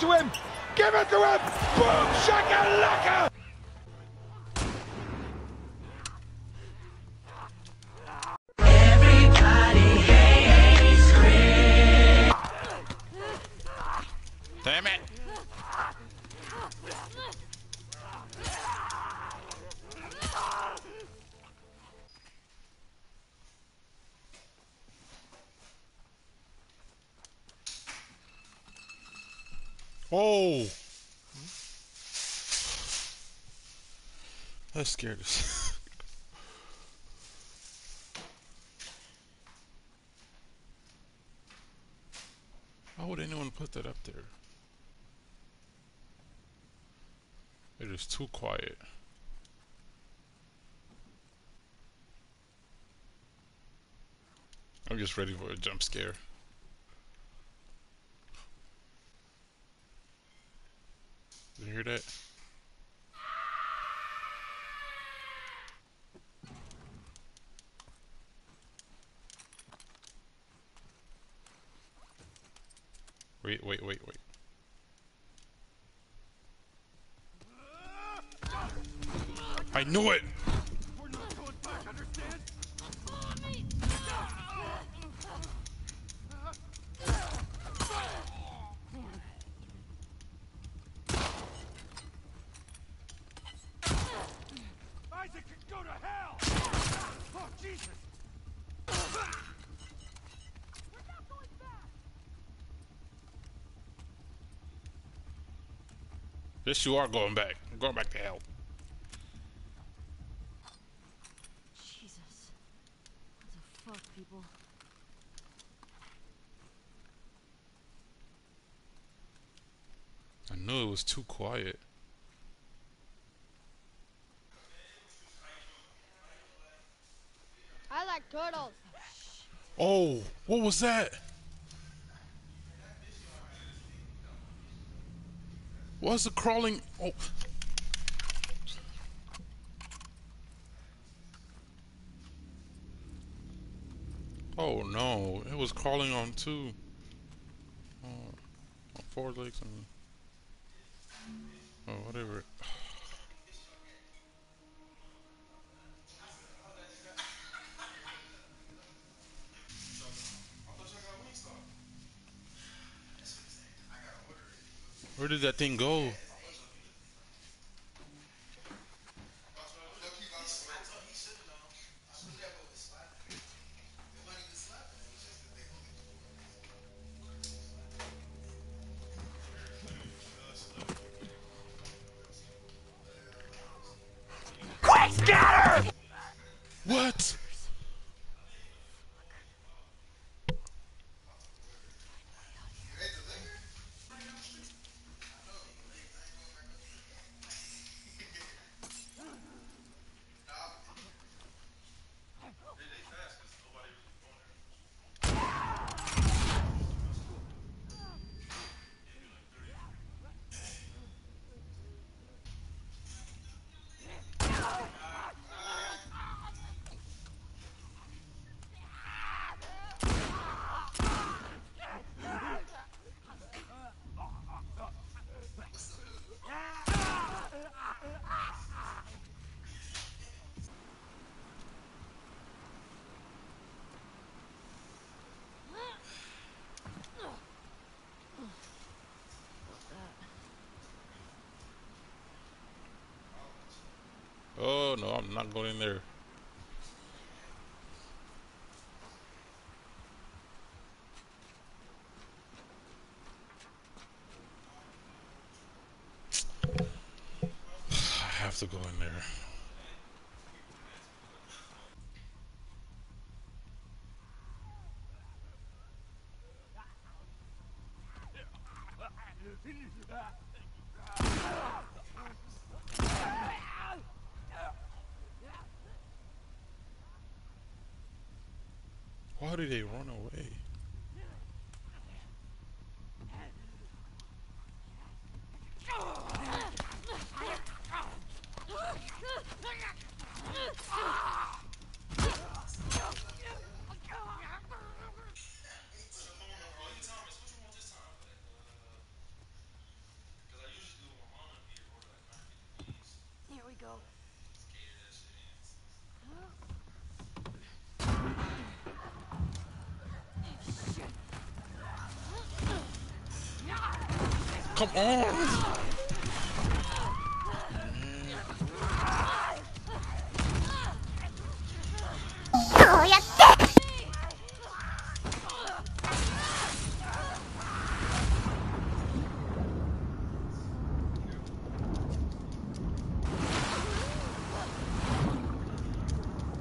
to him! Give it to him! Boom! Shakalaka! Oh! That scared us. Why would anyone put that up there? It is too quiet. I'm just ready for a jump scare. You hear that? Wait, wait, wait, wait. I knew it! Isaac can go to hell! Oh, Jesus! Yes, you are going back. I'm going back to hell. Jesus. What the fuck, people? I knew it was too quiet. Like turtles. Oh, what was that? What's the crawling? Oh. Oh no, it was crawling on two. Oh, on four legs and oh whatever. Where did that thing go? Not going in there. I have to go in there. Why did they run away? Come on!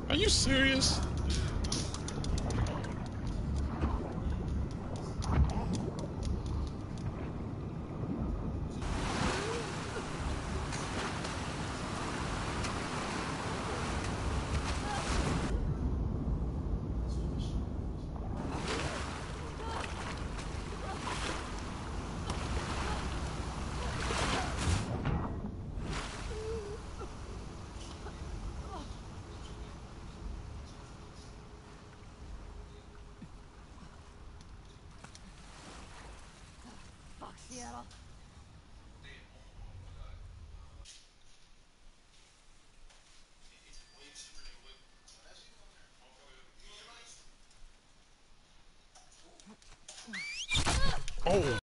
Are you serious? Oh!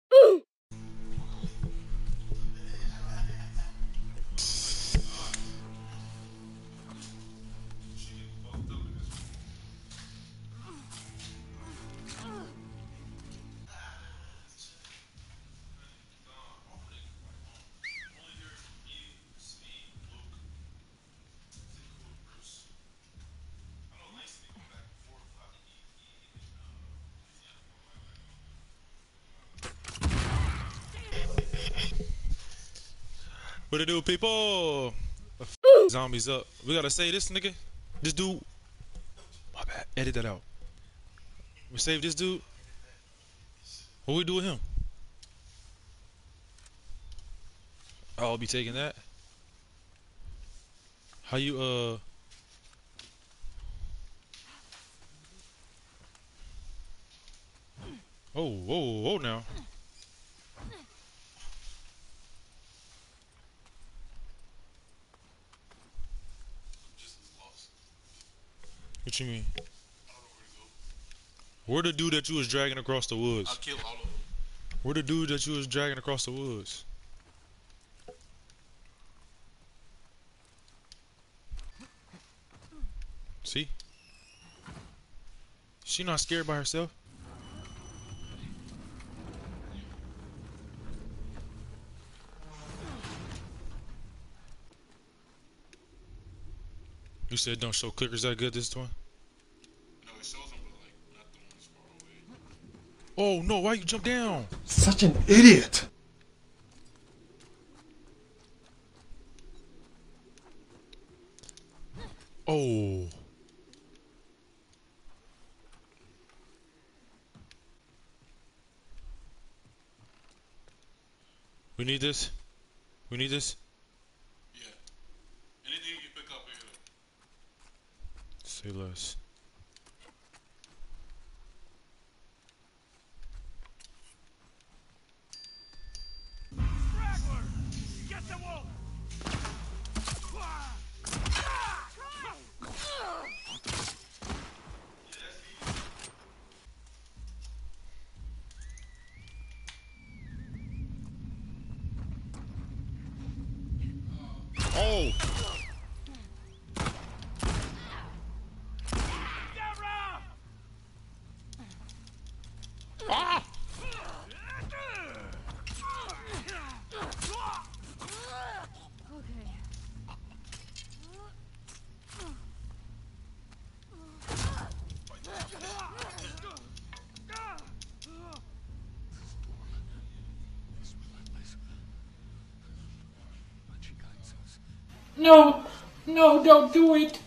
What it do, people? Zombies up. We gotta say this nigga. This dude. My bad. Edit that out. We save this dude. What we do with him? I'll be taking that. How you uh? Oh, whoa, whoa now. What you mean? Where the dude that you was dragging across the I woods? killed all of them. Where the dude that you was dragging across the woods? See? She not scared by herself. You said don't show clickers that good this time? No, it shows them, but like not the ones far away. Oh no, why you jump down? Such an idiot! Oh. We need this. We need this. Yeah. Anything you pick up, pick it wolf! Oh! No, no, don't do it.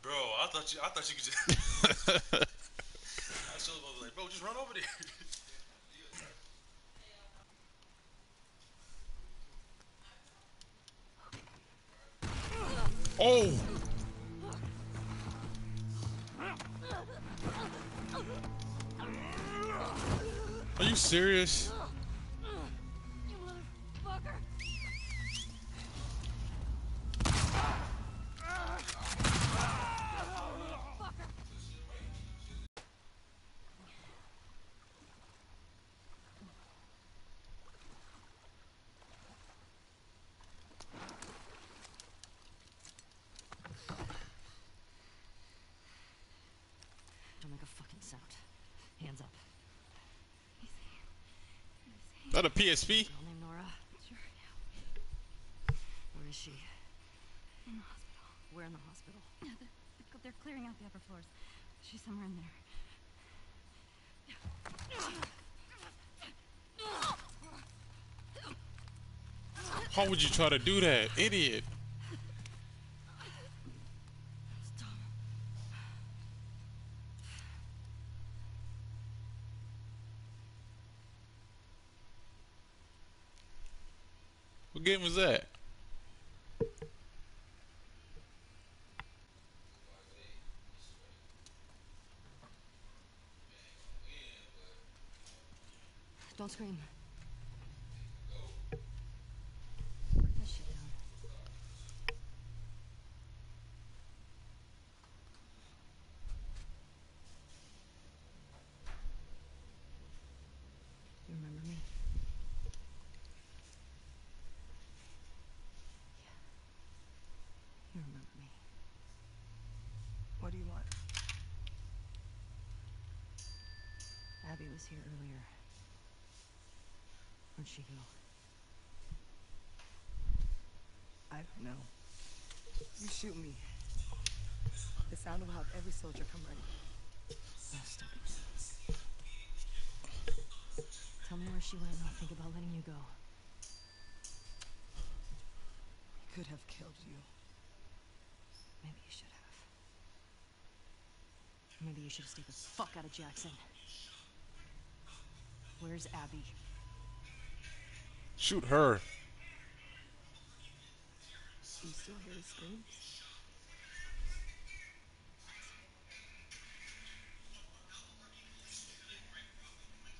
Bro, I thought you I thought you could just I was like, bro, just run over there. you Is that a PSP? Girl named Nora. Where is she? In the hospital. Where in the hospital? Yeah, they're, they're- they're clearing out the upper floors. She's somewhere in there. How would you try to do that? Idiot. Stop. Was that? Don't scream. Put that shit down. You remember me? Yeah. You remember me. What do you want? Abby was here earlier. Where'd she go? I don't know. You shoot me. The sound will have every soldier come running. Oh, stop it. Tell me where she went and I'll think about letting you go. He could have killed you. Maybe you should have. Maybe you should have stayed the fuck out of Jackson. Where's Abby? Shoot her. You still hear his screams?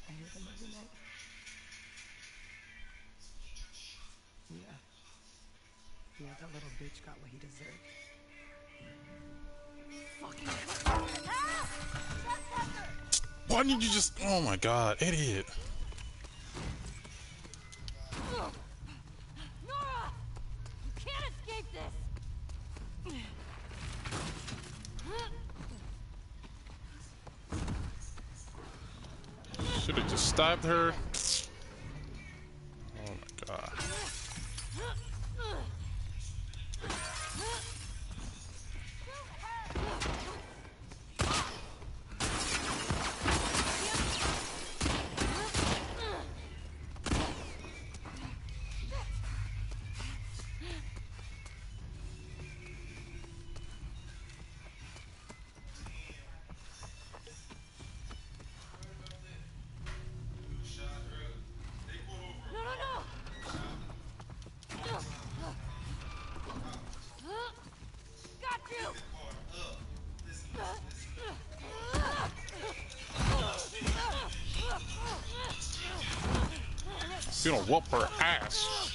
I hear them every night. Yeah. Yeah, that little bitch got what he deserved. Why didn't you just? Oh my god, idiot. Nora! You can't escape this! Should have just stabbed her. Gonna whoop her ass.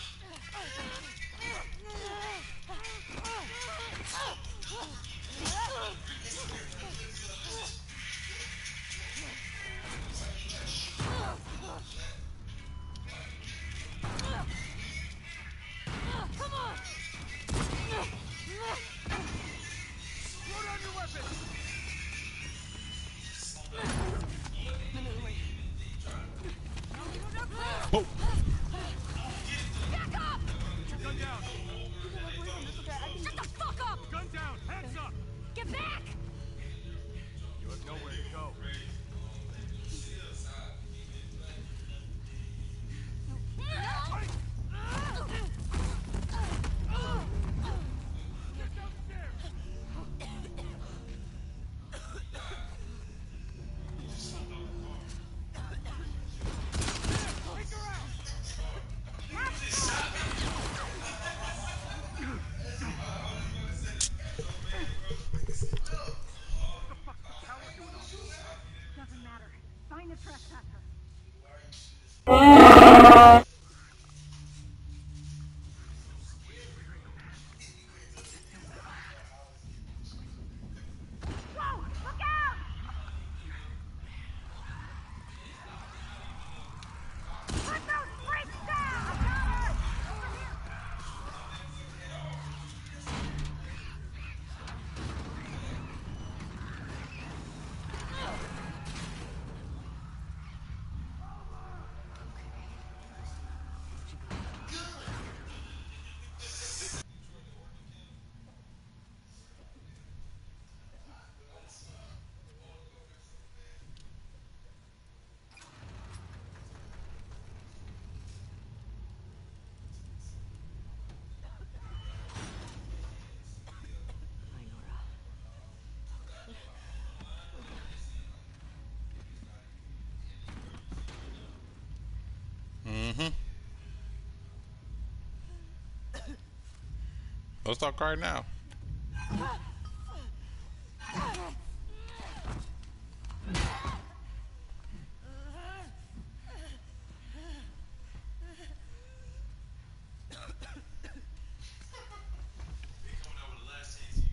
Let's talk right now.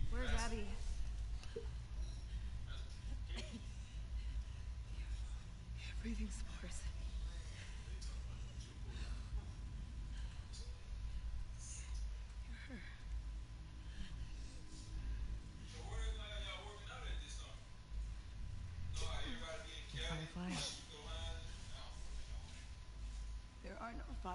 Where's Abby? You're breathing spores. Firefly. There are no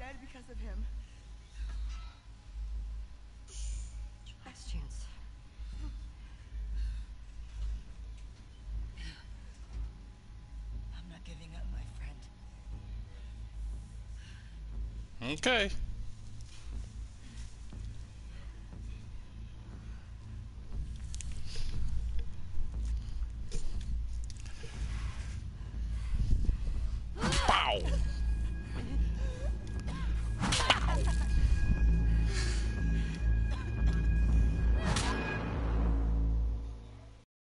dead because of him? Last chance. I'm not giving up, my friend. Okay.